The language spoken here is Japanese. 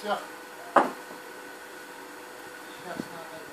Все. Сейчас надо